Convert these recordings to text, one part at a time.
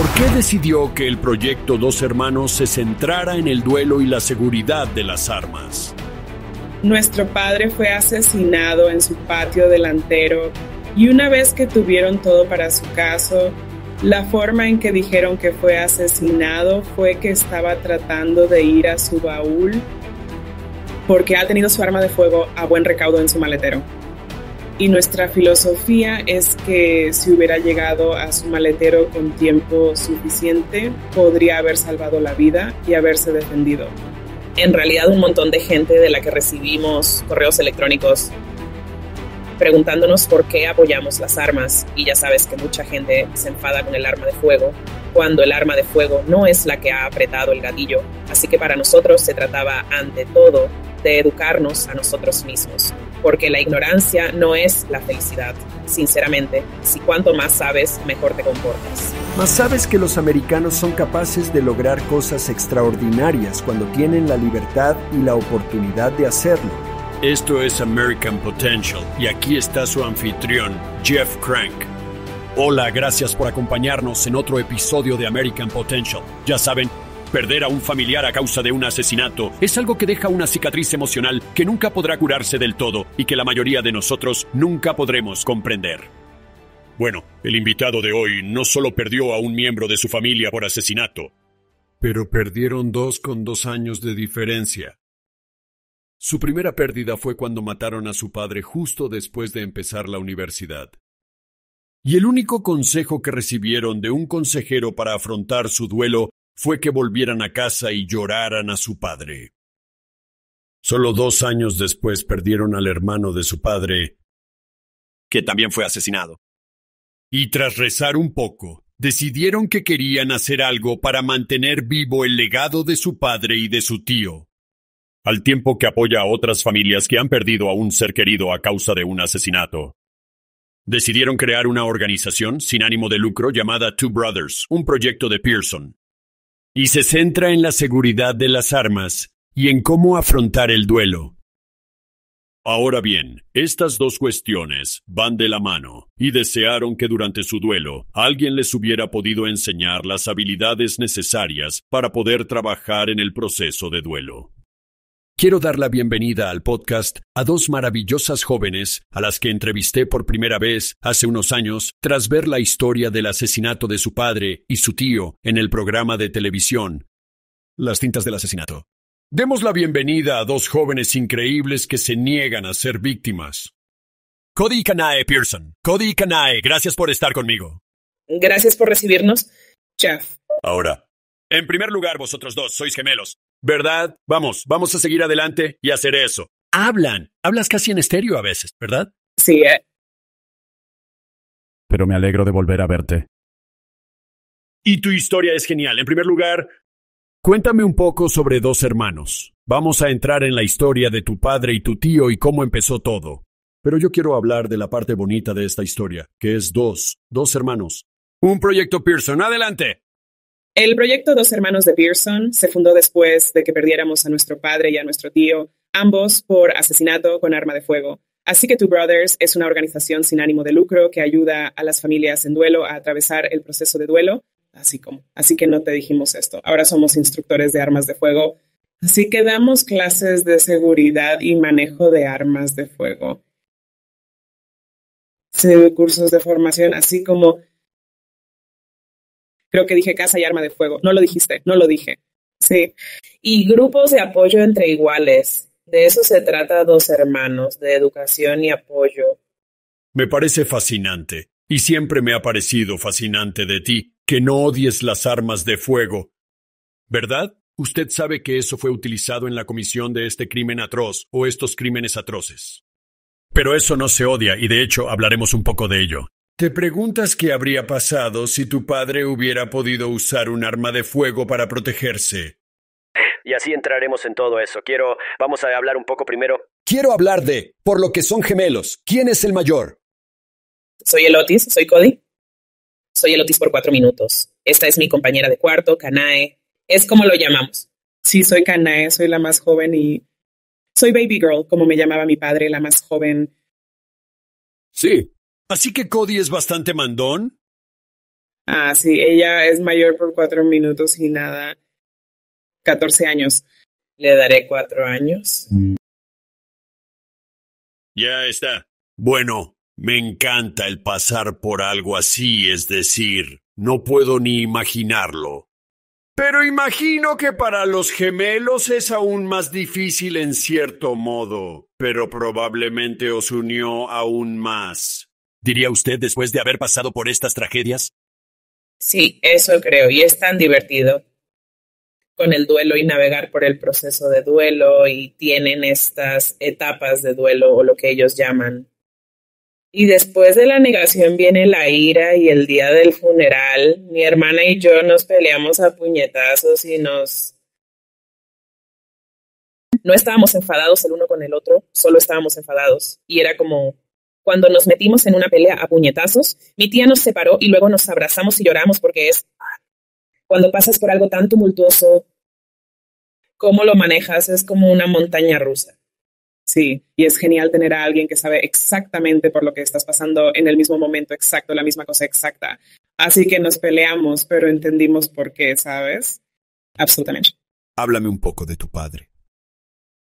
¿Por qué decidió que el proyecto Dos Hermanos se centrara en el duelo y la seguridad de las armas? Nuestro padre fue asesinado en su patio delantero y una vez que tuvieron todo para su caso, la forma en que dijeron que fue asesinado fue que estaba tratando de ir a su baúl porque ha tenido su arma de fuego a buen recaudo en su maletero. Y nuestra filosofía es que si hubiera llegado a su maletero con tiempo suficiente, podría haber salvado la vida y haberse defendido. En realidad un montón de gente de la que recibimos correos electrónicos preguntándonos por qué apoyamos las armas y ya sabes que mucha gente se enfada con el arma de fuego cuando el arma de fuego no es la que ha apretado el gatillo. Así que para nosotros se trataba ante todo de educarnos a nosotros mismos, porque la ignorancia no es la felicidad, sinceramente. Si cuanto más sabes, mejor te comportas. Mas sabes que los americanos son capaces de lograr cosas extraordinarias cuando tienen la libertad y la oportunidad de hacerlo. Esto es American Potential y aquí está su anfitrión, Jeff Crank. Hola, gracias por acompañarnos en otro episodio de American Potential. Ya saben, Perder a un familiar a causa de un asesinato es algo que deja una cicatriz emocional que nunca podrá curarse del todo y que la mayoría de nosotros nunca podremos comprender. Bueno, el invitado de hoy no solo perdió a un miembro de su familia por asesinato, pero perdieron dos con dos años de diferencia. Su primera pérdida fue cuando mataron a su padre justo después de empezar la universidad. Y el único consejo que recibieron de un consejero para afrontar su duelo fue que volvieran a casa y lloraran a su padre. Solo dos años después perdieron al hermano de su padre, que también fue asesinado. Y tras rezar un poco, decidieron que querían hacer algo para mantener vivo el legado de su padre y de su tío, al tiempo que apoya a otras familias que han perdido a un ser querido a causa de un asesinato. Decidieron crear una organización sin ánimo de lucro llamada Two Brothers, un proyecto de Pearson, y se centra en la seguridad de las armas y en cómo afrontar el duelo. Ahora bien, estas dos cuestiones van de la mano, y desearon que durante su duelo alguien les hubiera podido enseñar las habilidades necesarias para poder trabajar en el proceso de duelo. Quiero dar la bienvenida al podcast a dos maravillosas jóvenes a las que entrevisté por primera vez hace unos años tras ver la historia del asesinato de su padre y su tío en el programa de televisión Las cintas del asesinato. Demos la bienvenida a dos jóvenes increíbles que se niegan a ser víctimas. Cody y Kanae Pearson. Cody y Kanae, gracias por estar conmigo. Gracias por recibirnos, Jeff. Ahora, en primer lugar, vosotros dos sois gemelos. ¿Verdad? Vamos, vamos a seguir adelante y hacer eso. Hablan. Hablas casi en estéreo a veces, ¿verdad? Sí, eh. Pero me alegro de volver a verte. Y tu historia es genial. En primer lugar, cuéntame un poco sobre dos hermanos. Vamos a entrar en la historia de tu padre y tu tío y cómo empezó todo. Pero yo quiero hablar de la parte bonita de esta historia, que es dos, dos hermanos. Un proyecto Pearson. Adelante. El proyecto Dos Hermanos de Pearson se fundó después de que perdiéramos a nuestro padre y a nuestro tío, ambos por asesinato con arma de fuego. Así que Two Brothers es una organización sin ánimo de lucro que ayuda a las familias en duelo a atravesar el proceso de duelo, así como. Así que no te dijimos esto. Ahora somos instructores de armas de fuego. Así que damos clases de seguridad y manejo de armas de fuego. Cursos de formación, así como Creo que dije casa y arma de fuego. No lo dijiste, no lo dije. Sí. Y grupos de apoyo entre iguales. De eso se trata Dos Hermanos, de educación y apoyo. Me parece fascinante, y siempre me ha parecido fascinante de ti, que no odies las armas de fuego. ¿Verdad? Usted sabe que eso fue utilizado en la comisión de este crimen atroz o estos crímenes atroces. Pero eso no se odia, y de hecho hablaremos un poco de ello. ¿Te preguntas qué habría pasado si tu padre hubiera podido usar un arma de fuego para protegerse? Y así entraremos en todo eso. Quiero, vamos a hablar un poco primero. Quiero hablar de, por lo que son gemelos, ¿quién es el mayor? Soy el Otis, soy Cody. Soy el Otis por cuatro minutos. Esta es mi compañera de cuarto, Kanae. Es como lo llamamos. Sí, soy Kanae, soy la más joven y soy Baby Girl, como me llamaba mi padre, la más joven. Sí, Así que Cody es bastante mandón. Ah, sí, ella es mayor por cuatro minutos y nada. 14 años. Le daré cuatro años. Ya está. Bueno, me encanta el pasar por algo así, es decir, no puedo ni imaginarlo. Pero imagino que para los gemelos es aún más difícil en cierto modo, pero probablemente os unió aún más. ¿Diría usted después de haber pasado por estas tragedias? Sí, eso creo, y es tan divertido con el duelo y navegar por el proceso de duelo y tienen estas etapas de duelo o lo que ellos llaman y después de la negación viene la ira y el día del funeral, mi hermana y yo nos peleamos a puñetazos y nos... No estábamos enfadados el uno con el otro, solo estábamos enfadados. Y era como cuando nos metimos en una pelea a puñetazos, mi tía nos separó y luego nos abrazamos y lloramos porque es cuando pasas por algo tan tumultuoso, cómo lo manejas es como una montaña rusa. Sí, y es genial tener a alguien que sabe exactamente por lo que estás pasando en el mismo momento exacto, la misma cosa exacta. Así que nos peleamos, pero entendimos por qué, ¿sabes? Absolutamente. Háblame un poco de tu padre.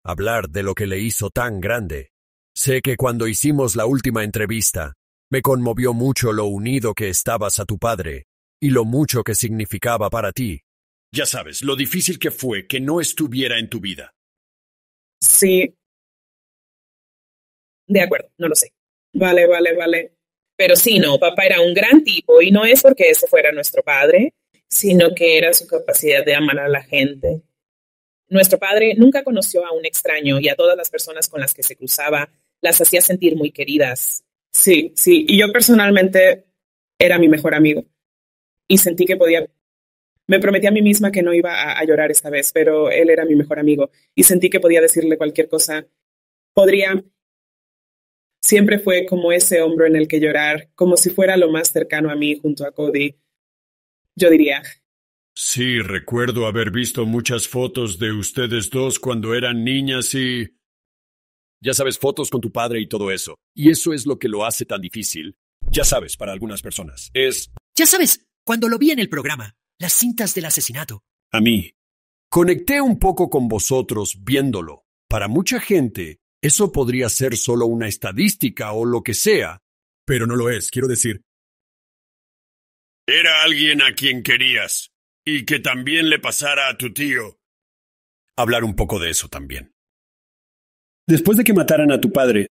Hablar de lo que le hizo tan grande. Sé que cuando hicimos la última entrevista, me conmovió mucho lo unido que estabas a tu padre y lo mucho que significaba para ti. Ya sabes, lo difícil que fue que no estuviera en tu vida. Sí, de acuerdo, no lo sé. Vale, vale, vale. Pero sí, no, papá era un gran tipo y no es porque ese fuera nuestro padre, sino que era su capacidad de amar a la gente. Nuestro padre nunca conoció a un extraño y a todas las personas con las que se cruzaba las hacía sentir muy queridas. Sí, sí, y yo personalmente era mi mejor amigo y sentí que podía... Me prometí a mí misma que no iba a, a llorar esta vez, pero él era mi mejor amigo y sentí que podía decirle cualquier cosa. Podría siempre fue como ese hombro en el que llorar, como si fuera lo más cercano a mí junto a Cody. Yo diría. Sí, recuerdo haber visto muchas fotos de ustedes dos cuando eran niñas y... Ya sabes, fotos con tu padre y todo eso. Y eso es lo que lo hace tan difícil. Ya sabes, para algunas personas. Es... Ya sabes, cuando lo vi en el programa, las cintas del asesinato. A mí. Conecté un poco con vosotros viéndolo. Para mucha gente, eso podría ser solo una estadística o lo que sea. Pero no lo es, quiero decir. Era alguien a quien querías. Y que también le pasara a tu tío. Hablar un poco de eso también. Después de que mataran a tu padre.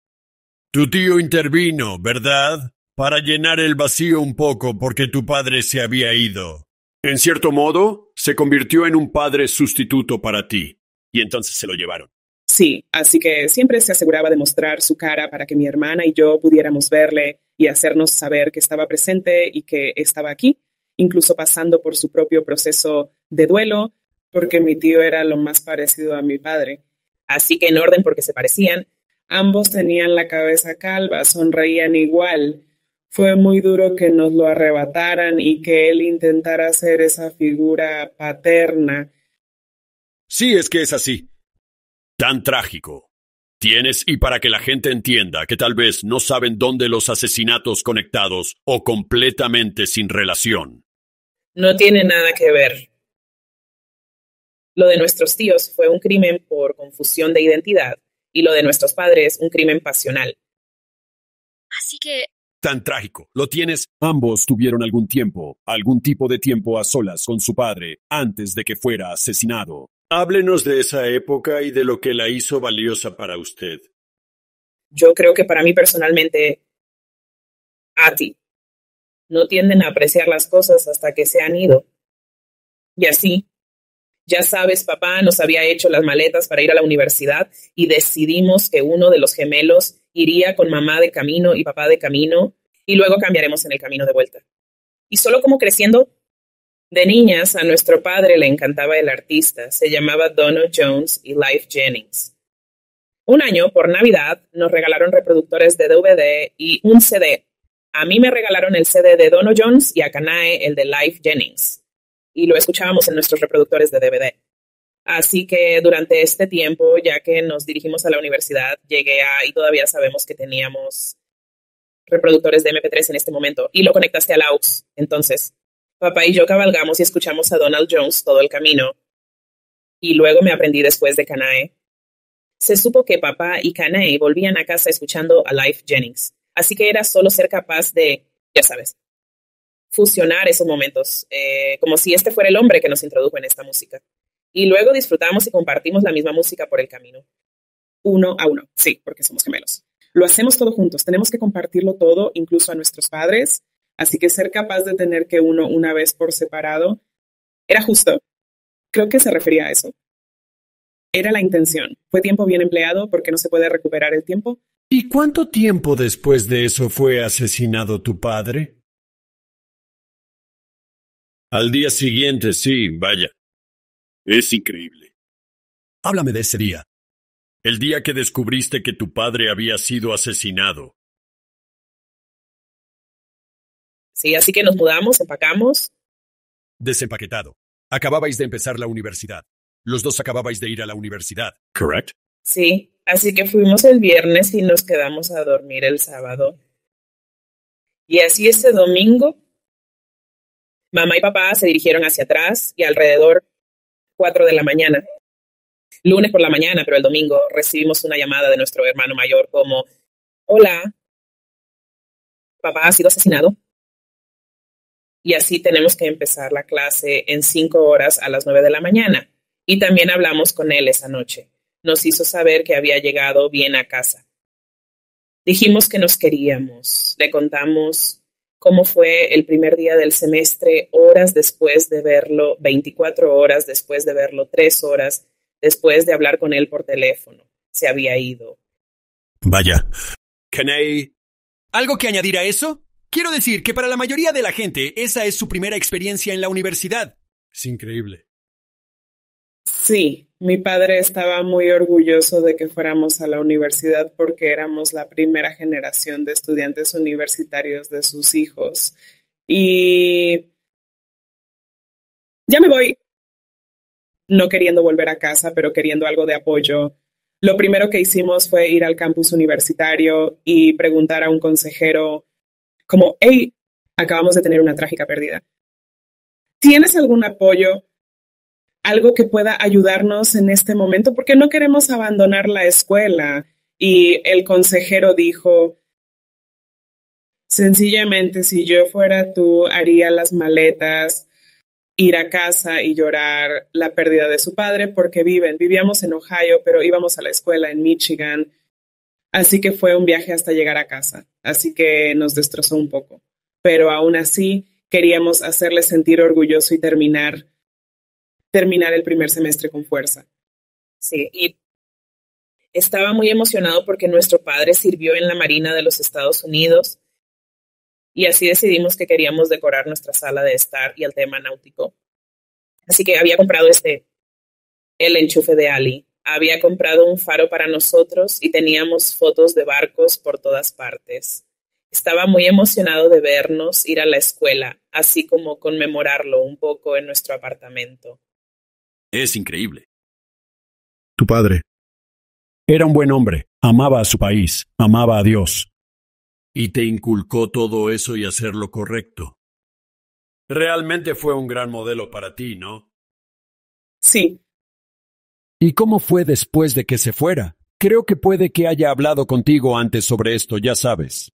Tu tío intervino, ¿verdad? Para llenar el vacío un poco porque tu padre se había ido. En cierto modo, se convirtió en un padre sustituto para ti. Y entonces se lo llevaron. Sí, así que siempre se aseguraba de mostrar su cara para que mi hermana y yo pudiéramos verle y hacernos saber que estaba presente y que estaba aquí, incluso pasando por su propio proceso de duelo, porque mi tío era lo más parecido a mi padre. Así que en orden porque se parecían, ambos tenían la cabeza calva, sonreían igual. Fue muy duro que nos lo arrebataran y que él intentara ser esa figura paterna. Sí, es que es así tan trágico. Tienes, y para que la gente entienda que tal vez no saben dónde los asesinatos conectados o completamente sin relación. No tiene nada que ver. Lo de nuestros tíos fue un crimen por confusión de identidad y lo de nuestros padres un crimen pasional. Así que... Tan trágico. Lo tienes. Ambos tuvieron algún tiempo, algún tipo de tiempo a solas con su padre antes de que fuera asesinado. Háblenos de esa época y de lo que la hizo valiosa para usted. Yo creo que para mí personalmente, a ti, no tienden a apreciar las cosas hasta que se han ido. Y así, ya sabes, papá nos había hecho las maletas para ir a la universidad y decidimos que uno de los gemelos iría con mamá de camino y papá de camino y luego cambiaremos en el camino de vuelta. Y solo como creciendo, de niñas, a nuestro padre le encantaba el artista. Se llamaba Dono Jones y Life Jennings. Un año, por Navidad, nos regalaron reproductores de DVD y un CD. A mí me regalaron el CD de Dono Jones y a Kanae el de Life Jennings. Y lo escuchábamos en nuestros reproductores de DVD. Así que durante este tiempo, ya que nos dirigimos a la universidad, llegué a, y todavía sabemos que teníamos reproductores de MP3 en este momento, y lo conectaste al AUX. Entonces, Papá y yo cabalgamos y escuchamos a Donald Jones todo el camino. Y luego me aprendí después de Canae. Se supo que papá y Canae volvían a casa escuchando a Life Jennings. Así que era solo ser capaz de, ya sabes, fusionar esos momentos, eh, como si este fuera el hombre que nos introdujo en esta música. Y luego disfrutamos y compartimos la misma música por el camino. Uno a uno, sí, porque somos gemelos. Lo hacemos todo juntos, tenemos que compartirlo todo, incluso a nuestros padres. Así que ser capaz de tener que uno una vez por separado era justo. Creo que se refería a eso. Era la intención. Fue tiempo bien empleado porque no se puede recuperar el tiempo. ¿Y cuánto tiempo después de eso fue asesinado tu padre? Al día siguiente, sí, vaya. Es increíble. Háblame de ese día. El día que descubriste que tu padre había sido asesinado. Sí, así que nos mudamos, empacamos. Desempaquetado. Acababais de empezar la universidad. Los dos acababais de ir a la universidad, ¿correct? Sí, así que fuimos el viernes y nos quedamos a dormir el sábado. Y así ese domingo, mamá y papá se dirigieron hacia atrás y alrededor cuatro de la mañana lunes por la mañana, pero el domingo recibimos una llamada de nuestro hermano mayor como, hola, papá ha sido asesinado. Y así tenemos que empezar la clase en cinco horas a las nueve de la mañana. Y también hablamos con él esa noche. Nos hizo saber que había llegado bien a casa. Dijimos que nos queríamos. Le contamos cómo fue el primer día del semestre, horas después de verlo, 24 horas después de verlo, tres horas después de hablar con él por teléfono. Se había ido. Vaya. Kenny. ¿Algo que añadir a eso? Quiero decir que para la mayoría de la gente esa es su primera experiencia en la universidad. Es increíble. Sí, mi padre estaba muy orgulloso de que fuéramos a la universidad porque éramos la primera generación de estudiantes universitarios de sus hijos. Y... Ya me voy no queriendo volver a casa, pero queriendo algo de apoyo. Lo primero que hicimos fue ir al campus universitario y preguntar a un consejero como, hey, acabamos de tener una trágica pérdida. ¿Tienes algún apoyo? Algo que pueda ayudarnos en este momento porque no queremos abandonar la escuela. Y el consejero dijo, sencillamente, si yo fuera tú, haría las maletas, ir a casa y llorar la pérdida de su padre porque viven, vivíamos en Ohio, pero íbamos a la escuela en Michigan. Así que fue un viaje hasta llegar a casa. Así que nos destrozó un poco. Pero aún así queríamos hacerle sentir orgulloso y terminar, terminar el primer semestre con fuerza. Sí, y estaba muy emocionado porque nuestro padre sirvió en la Marina de los Estados Unidos y así decidimos que queríamos decorar nuestra sala de estar y el tema náutico. Así que había comprado este, el enchufe de Ali. Había comprado un faro para nosotros y teníamos fotos de barcos por todas partes. Estaba muy emocionado de vernos ir a la escuela, así como conmemorarlo un poco en nuestro apartamento. Es increíble. Tu padre. Era un buen hombre, amaba a su país, amaba a Dios. Y te inculcó todo eso y hacer lo correcto. Realmente fue un gran modelo para ti, ¿no? Sí. ¿Y cómo fue después de que se fuera? Creo que puede que haya hablado contigo antes sobre esto, ya sabes.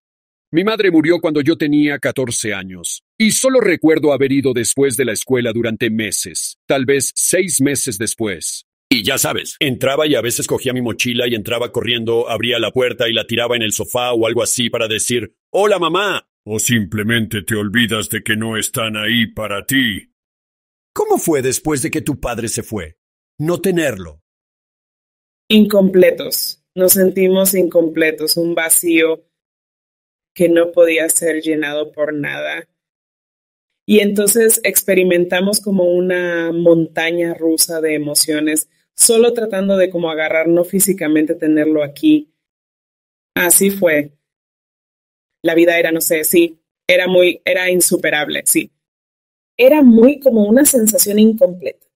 Mi madre murió cuando yo tenía 14 años, y solo recuerdo haber ido después de la escuela durante meses, tal vez seis meses después. Y ya sabes, entraba y a veces cogía mi mochila y entraba corriendo, abría la puerta y la tiraba en el sofá o algo así para decir, Hola mamá. O simplemente te olvidas de que no están ahí para ti. ¿Cómo fue después de que tu padre se fue? No tenerlo. Incompletos. Nos sentimos incompletos, un vacío que no podía ser llenado por nada. Y entonces experimentamos como una montaña rusa de emociones solo tratando de como agarrar, no físicamente tenerlo aquí. Así fue. La vida era, no sé, sí, era muy, era insuperable, sí. Era muy como una sensación incompleta.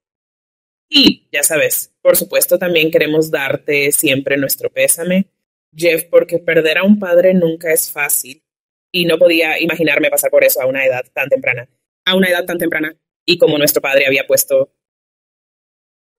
Y, ya sabes, por supuesto también queremos darte siempre nuestro pésame, Jeff, porque perder a un padre nunca es fácil. Y no podía imaginarme pasar por eso a una edad tan temprana. A una edad tan temprana. Y como nuestro padre había puesto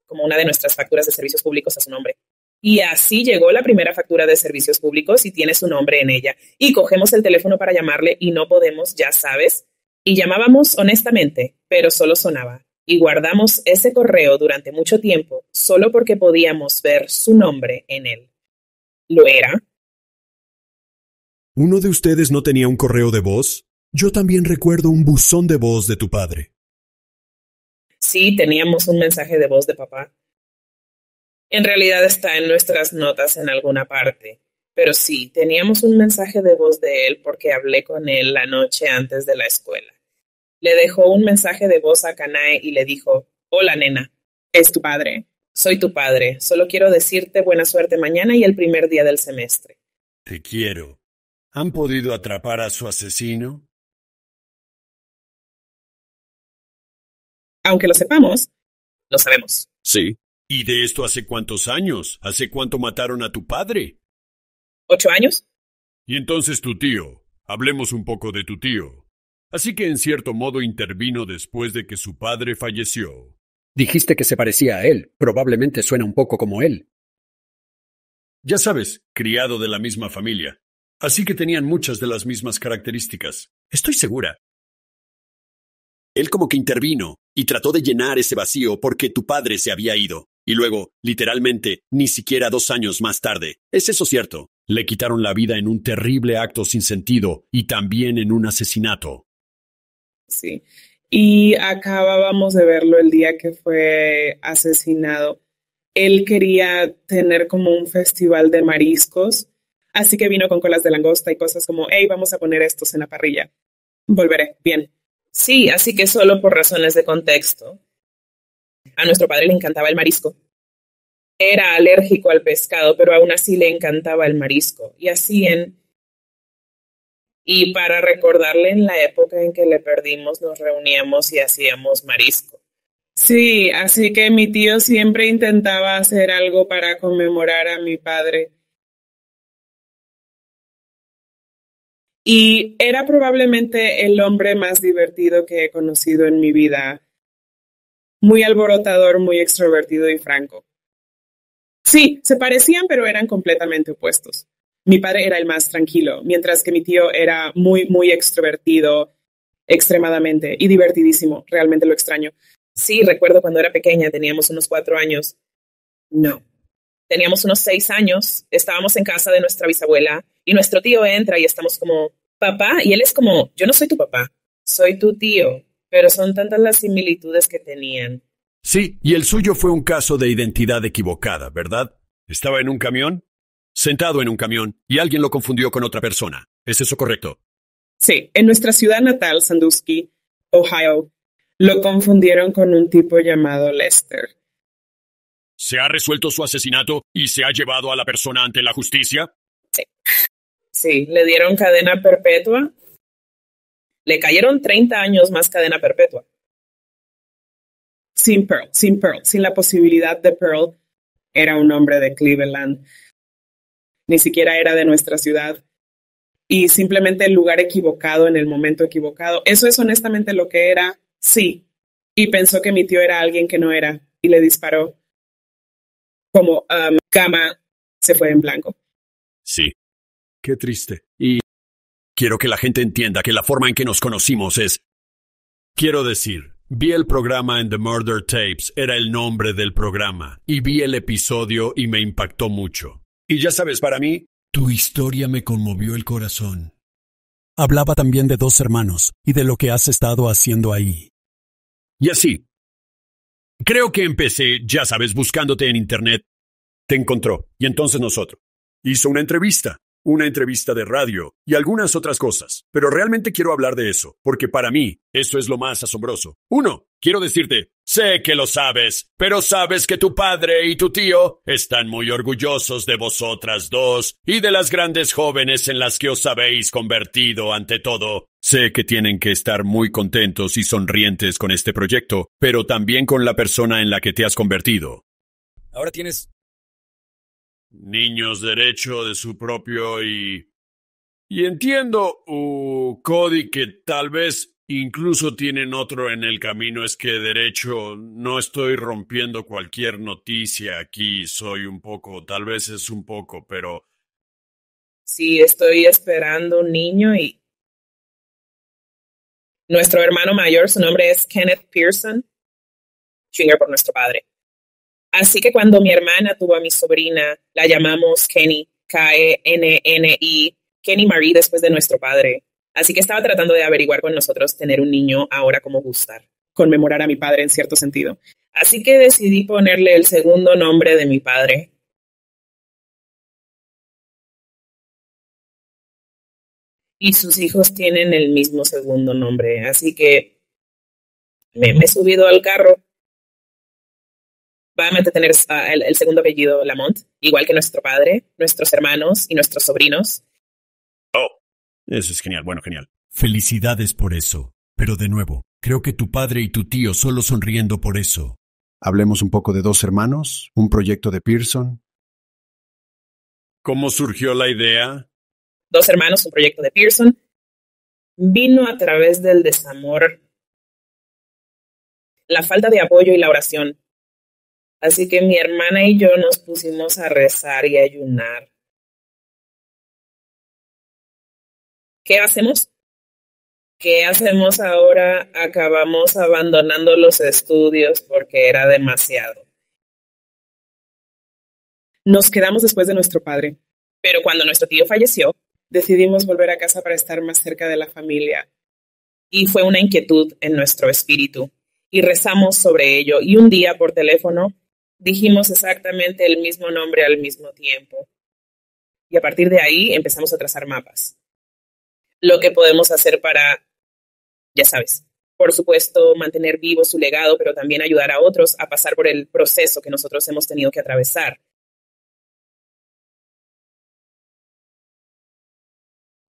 como una de nuestras facturas de servicios públicos a su nombre. Y así llegó la primera factura de servicios públicos y tiene su nombre en ella. Y cogemos el teléfono para llamarle y no podemos, ya sabes. Y llamábamos honestamente, pero solo sonaba. Y guardamos ese correo durante mucho tiempo solo porque podíamos ver su nombre en él. ¿Lo era? ¿Uno de ustedes no tenía un correo de voz? Yo también recuerdo un buzón de voz de tu padre. Sí, teníamos un mensaje de voz de papá. En realidad está en nuestras notas en alguna parte. Pero sí, teníamos un mensaje de voz de él porque hablé con él la noche antes de la escuela. Le dejó un mensaje de voz a Kanae y le dijo, Hola nena, es tu padre. Soy tu padre. Solo quiero decirte buena suerte mañana y el primer día del semestre. Te quiero. ¿Han podido atrapar a su asesino? Aunque lo sepamos, lo sabemos. Sí. ¿Y de esto hace cuántos años? ¿Hace cuánto mataron a tu padre? ¿Ocho años? Y entonces tu tío. Hablemos un poco de tu tío. Así que en cierto modo intervino después de que su padre falleció. Dijiste que se parecía a él. Probablemente suena un poco como él. Ya sabes, criado de la misma familia. Así que tenían muchas de las mismas características. Estoy segura. Él como que intervino y trató de llenar ese vacío porque tu padre se había ido. Y luego, literalmente, ni siquiera dos años más tarde. ¿Es eso cierto? Le quitaron la vida en un terrible acto sin sentido y también en un asesinato. Sí. Y acabábamos de verlo el día que fue asesinado. Él quería tener como un festival de mariscos Así que vino con colas de langosta y cosas como, hey, vamos a poner estos en la parrilla. Volveré, bien. Sí, así que solo por razones de contexto. A nuestro padre le encantaba el marisco. Era alérgico al pescado, pero aún así le encantaba el marisco. Y así en... Y para recordarle en la época en que le perdimos, nos reuníamos y hacíamos marisco. Sí, así que mi tío siempre intentaba hacer algo para conmemorar a mi padre. Y era probablemente el hombre más divertido que he conocido en mi vida. Muy alborotador, muy extrovertido y franco. Sí, se parecían, pero eran completamente opuestos. Mi padre era el más tranquilo, mientras que mi tío era muy, muy extrovertido, extremadamente, y divertidísimo. Realmente lo extraño. Sí, recuerdo cuando era pequeña, teníamos unos cuatro años. No, teníamos unos seis años, estábamos en casa de nuestra bisabuela y nuestro tío entra y estamos como, papá, y él es como, yo no soy tu papá, soy tu tío, pero son tantas las similitudes que tenían. Sí, y el suyo fue un caso de identidad equivocada, ¿verdad? Estaba en un camión, sentado en un camión, y alguien lo confundió con otra persona. ¿Es eso correcto? Sí, en nuestra ciudad natal, Sandusky, Ohio, lo confundieron con un tipo llamado Lester. ¿Se ha resuelto su asesinato y se ha llevado a la persona ante la justicia? Sí. Sí, le dieron cadena perpetua. Le cayeron 30 años más cadena perpetua. Sin Pearl, sin Pearl, sin la posibilidad de Pearl, era un hombre de Cleveland. Ni siquiera era de nuestra ciudad. Y simplemente el lugar equivocado en el momento equivocado. Eso es honestamente lo que era, sí. Y pensó que mi tío era alguien que no era y le disparó como um, cama se fue en blanco. Sí. Qué triste. Y quiero que la gente entienda que la forma en que nos conocimos es... Quiero decir, vi el programa en The Murder Tapes, era el nombre del programa, y vi el episodio y me impactó mucho. Y ya sabes, para mí... Tu historia me conmovió el corazón. Hablaba también de dos hermanos y de lo que has estado haciendo ahí. Y así, Creo que empecé, ya sabes, buscándote en Internet. Te encontró, y entonces nosotros. Hizo una entrevista, una entrevista de radio y algunas otras cosas. Pero realmente quiero hablar de eso, porque para mí eso es lo más asombroso. Uno, quiero decirte, sé que lo sabes, pero sabes que tu padre y tu tío están muy orgullosos de vosotras dos y de las grandes jóvenes en las que os habéis convertido ante todo. Sé que tienen que estar muy contentos y sonrientes con este proyecto, pero también con la persona en la que te has convertido. Ahora tienes niños derecho de su propio y... Y entiendo, uh, Cody, que tal vez Incluso tienen otro en el camino, es que derecho, no estoy rompiendo cualquier noticia aquí, soy un poco, tal vez es un poco, pero... Sí, estoy esperando un niño y... Nuestro hermano mayor, su nombre es Kenneth Pearson, por nuestro padre. Así que cuando mi hermana tuvo a mi sobrina, la llamamos Kenny, K-E-N-N-I, Kenny Marie después de nuestro padre. Así que estaba tratando de averiguar con nosotros tener un niño ahora como gustar, conmemorar a mi padre en cierto sentido. Así que decidí ponerle el segundo nombre de mi padre. Y sus hijos tienen el mismo segundo nombre, así que me, he subido al carro. A tener ah, el segundo apellido Lamont, igual que nuestro padre, nuestros hermanos y nuestros sobrinos. Eso es genial, bueno, genial. Felicidades por eso. Pero de nuevo, creo que tu padre y tu tío solo sonriendo por eso. Hablemos un poco de dos hermanos, un proyecto de Pearson. ¿Cómo surgió la idea? Dos hermanos, un proyecto de Pearson. Vino a través del desamor, la falta de apoyo y la oración. Así que mi hermana y yo nos pusimos a rezar y ayunar. ¿Qué hacemos? ¿Qué hacemos ahora? Acabamos abandonando los estudios porque era demasiado. Nos quedamos después de nuestro padre, pero cuando nuestro tío falleció, decidimos volver a casa para estar más cerca de la familia. Y fue una inquietud en nuestro espíritu. Y rezamos sobre ello. Y un día por teléfono dijimos exactamente el mismo nombre al mismo tiempo. Y a partir de ahí empezamos a trazar mapas lo que podemos hacer para, ya sabes, por supuesto, mantener vivo su legado, pero también ayudar a otros a pasar por el proceso que nosotros hemos tenido que atravesar.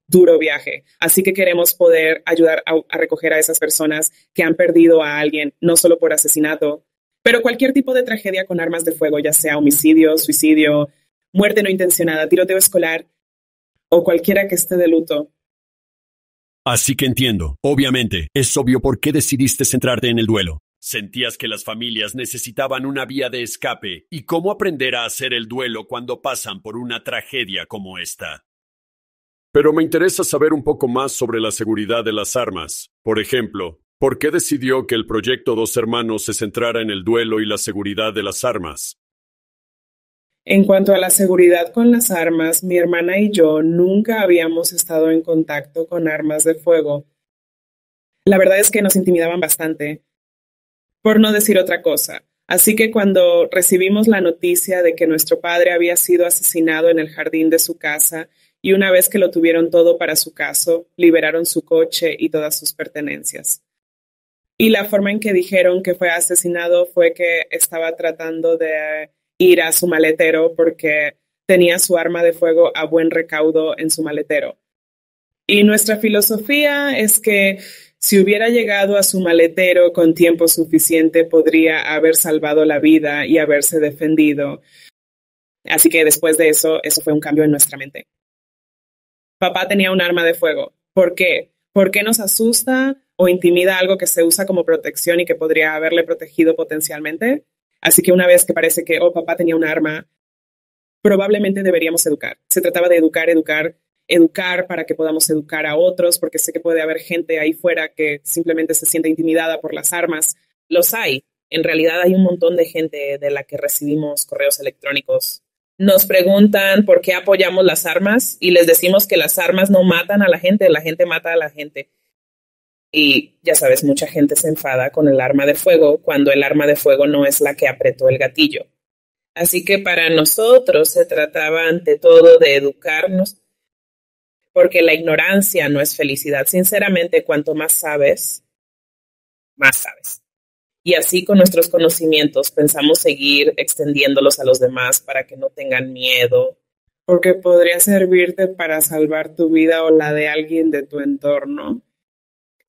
Duro viaje. Así que queremos poder ayudar a, recoger a esas personas que han perdido a alguien, no solo por asesinato, pero cualquier tipo de tragedia con armas de fuego, ya sea homicidio, suicidio, muerte no intencionada, tiroteo escolar o cualquiera que esté de luto. Así que entiendo. Obviamente, es obvio por qué decidiste centrarte en el duelo. Sentías que las familias necesitaban una vía de escape y cómo aprender a hacer el duelo cuando pasan por una tragedia como esta. Pero me interesa saber un poco más sobre la seguridad de las armas. Por ejemplo, ¿por qué decidió que el proyecto Dos Hermanos se centrara en el duelo y la seguridad de las armas? En cuanto a la seguridad con las armas, mi hermana y yo nunca habíamos estado en contacto con armas de fuego. La verdad es que nos intimidaban bastante, por no decir otra cosa. Así que cuando recibimos la noticia de que nuestro padre había sido asesinado en el jardín de su casa y una vez que lo tuvieron todo para su caso, liberaron su coche y todas sus pertenencias. Y la forma en que dijeron que fue asesinado fue que estaba tratando de ir a su maletero porque tenía su arma de fuego a buen recaudo en su maletero. Y nuestra filosofía es que si hubiera llegado a su maletero con tiempo suficiente, podría haber salvado la vida y haberse defendido. Así que después de eso, eso fue un cambio en nuestra mente. Papá tenía un arma de fuego. ¿Por qué? ¿Por qué nos asusta o intimida algo que se usa como protección y que podría haberle protegido potencialmente? Así que una vez que parece que, oh, papá tenía un arma, probablemente deberíamos educar. Se trataba de educar, educar, educar para que podamos educar a otros, porque sé que puede haber gente ahí fuera que simplemente se siente intimidada por las armas. Los hay. En realidad hay un montón de gente de la que recibimos correos electrónicos. Nos preguntan por qué apoyamos las armas y les decimos que las armas no matan a la gente, la gente mata a la gente. Y ya sabes, mucha gente se enfada con el arma de fuego cuando el arma de fuego no es la que apretó el gatillo. Así que para nosotros se trataba ante todo de educarnos, porque la ignorancia no es felicidad. Sinceramente, cuanto más sabes, más sabes. Y así con nuestros conocimientos pensamos seguir extendiéndolos a los demás para que no tengan miedo. Porque podría servirte para salvar tu vida o la de alguien de tu entorno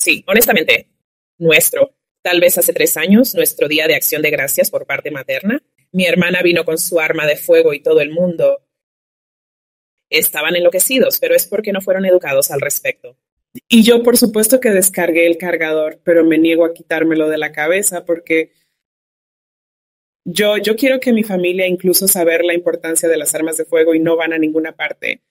Sí, honestamente, nuestro, tal vez hace tres años, nuestro día de acción de gracias por parte materna, mi hermana vino con su arma de fuego y todo el mundo estaban enloquecidos, pero es porque no fueron educados al respecto. Y yo, por supuesto que descargué el cargador, pero me niego a quitármelo de la cabeza porque yo, yo quiero que mi familia incluso saber la importancia de las armas de fuego y no van a ninguna parte.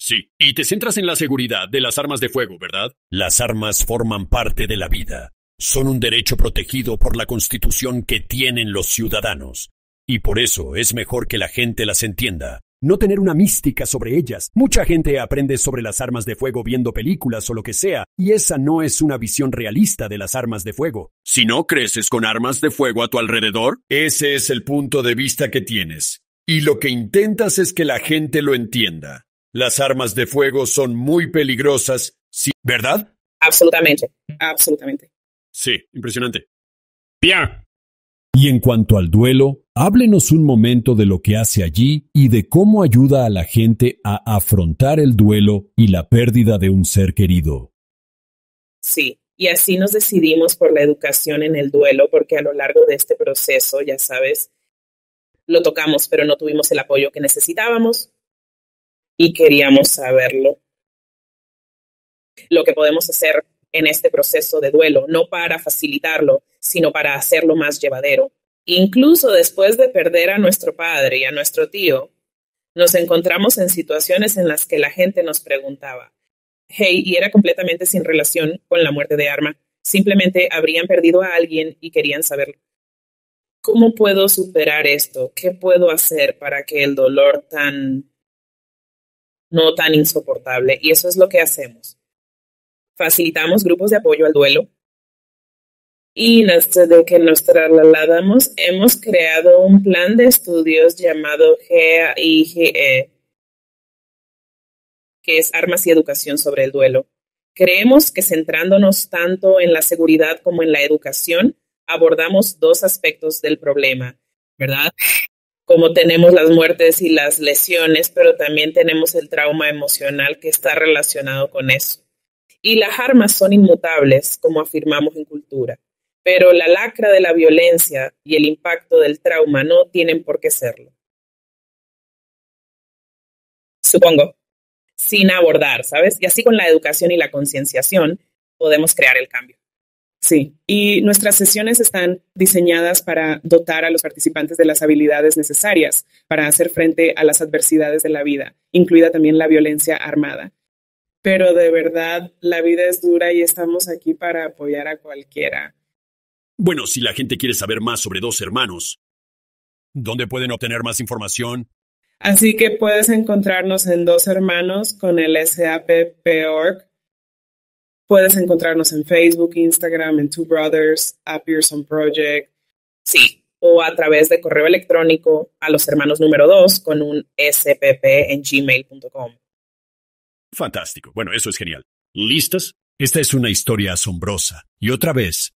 Sí, y te centras en la seguridad de las armas de fuego, ¿verdad? Las armas forman parte de la vida. Son un derecho protegido por la Constitución que tienen los ciudadanos. Y por eso es mejor que la gente las entienda. No tener una mística sobre ellas. Mucha gente aprende sobre las armas de fuego viendo películas o lo que sea, y esa no es una visión realista de las armas de fuego. Si no creces con armas de fuego a tu alrededor, ese es el punto de vista que tienes. Y lo que intentas es que la gente lo entienda. Las armas de fuego son muy peligrosas, sí, ¿verdad? Absolutamente, absolutamente. Sí, impresionante. Bien. Y en cuanto al duelo, háblenos un momento de lo que hace allí y de cómo ayuda a la gente a afrontar el duelo y la pérdida de un ser querido. Sí, y así nos decidimos por la educación en el duelo, porque a lo largo de este proceso, ya sabes, lo tocamos, pero no tuvimos el apoyo que necesitábamos y queríamos saberlo. Lo que podemos hacer en este proceso de duelo, no para facilitarlo, sino para hacerlo más llevadero. Incluso después de perder a nuestro padre y a nuestro tío, nos encontramos en situaciones en las que la gente nos preguntaba, hey, y era completamente sin relación con la muerte de Arma, simplemente habrían perdido a alguien y querían saberlo. ¿Cómo puedo superar esto? ¿Qué puedo hacer para que el dolor tan no tan insoportable? Y eso es lo que hacemos facilitamos grupos de apoyo al duelo. Y desde que nos trasladamos, hemos creado un plan de estudios llamado GAIGE, que es Armas y Educación sobre el Duelo. Creemos que centrándonos tanto en la seguridad como en la educación, abordamos dos aspectos del problema, ¿verdad? Como tenemos las muertes y las lesiones, pero también tenemos el trauma emocional que está relacionado con eso y las armas son inmutables, como afirmamos en cultura, pero la lacra de la violencia y el impacto del trauma no tienen por qué serlo. Supongo, sin abordar, ¿sabes? Y así con la educación y la concienciación podemos crear el cambio. Sí, y nuestras sesiones están diseñadas para dotar a los participantes de las habilidades necesarias para hacer frente a las adversidades de la vida, incluida también la violencia armada pero de verdad la vida es dura y estamos aquí para apoyar a cualquiera. Bueno, si la gente quiere saber más sobre dos hermanos, ¿dónde pueden obtener más información? Así que puedes encontrarnos en Dos Hermanos con el SAPP.org. Puedes encontrarnos en Facebook, Instagram, en Two Brothers, a Pearson Project. Sí, o a través de correo electrónico a los hermanos número dos con un spp en gmail.com. Fantástico. Bueno, eso es genial. ¿Listas? Esta es una historia asombrosa. Y otra vez.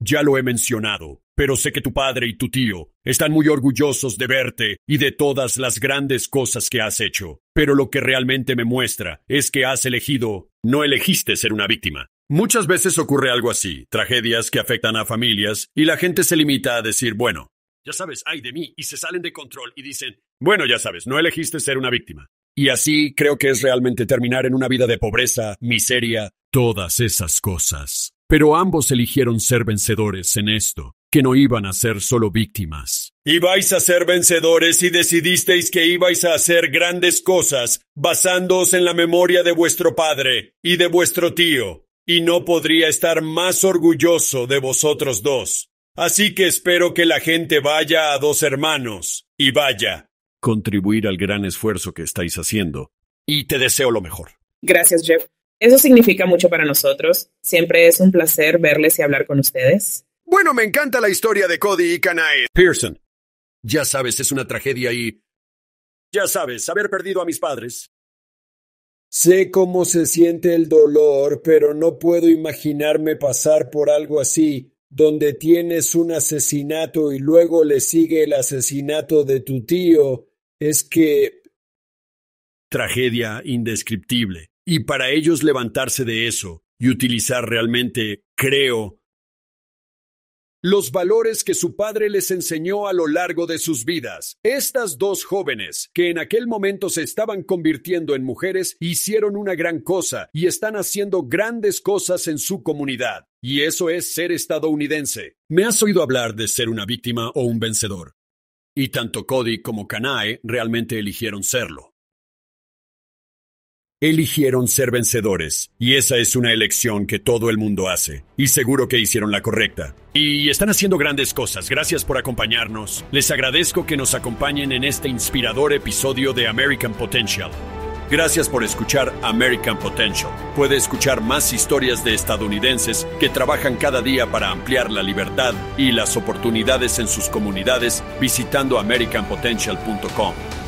Ya lo he mencionado, pero sé que tu padre y tu tío están muy orgullosos de verte y de todas las grandes cosas que has hecho. Pero lo que realmente me muestra es que has elegido, no elegiste ser una víctima. Muchas veces ocurre algo así, tragedias que afectan a familias, y la gente se limita a decir, bueno, ya sabes, ay de mí, y se salen de control y dicen, bueno, ya sabes, no elegiste ser una víctima. Y así creo que es realmente terminar en una vida de pobreza, miseria, todas esas cosas. Pero ambos eligieron ser vencedores en esto, que no iban a ser solo víctimas. Ibais a ser vencedores y decidisteis que ibais a hacer grandes cosas, basándoos en la memoria de vuestro padre y de vuestro tío, y no podría estar más orgulloso de vosotros dos. Así que espero que la gente vaya a dos hermanos, y vaya, contribuir al gran esfuerzo que estáis haciendo. Y te deseo lo mejor. Gracias, Jeff. Eso significa mucho para nosotros. Siempre es un placer verles y hablar con ustedes. Bueno, me encanta la historia de Cody y Kanae. Pearson. Ya sabes, es una tragedia y... Ya sabes, haber perdido a mis padres. Sé cómo se siente el dolor, pero no puedo imaginarme pasar por algo así, donde tienes un asesinato y luego le sigue el asesinato de tu tío es que... Tragedia indescriptible. Y para ellos levantarse de eso y utilizar realmente, creo, los valores que su padre les enseñó a lo largo de sus vidas. Estas dos jóvenes, que en aquel momento se estaban convirtiendo en mujeres, hicieron una gran cosa y están haciendo grandes cosas en su comunidad. Y eso es ser estadounidense. Me has oído hablar de ser una víctima o un vencedor. Y tanto Cody como Kanae realmente eligieron serlo eligieron ser vencedores. Y esa es una elección que todo el mundo hace. Y seguro que hicieron la correcta. Y están haciendo grandes cosas. Gracias por acompañarnos. Les agradezco que nos acompañen en este inspirador episodio de American Potential. Gracias por escuchar American Potential. Puede escuchar más historias de estadounidenses que trabajan cada día para ampliar la libertad y las oportunidades en sus comunidades visitando americanpotential.com.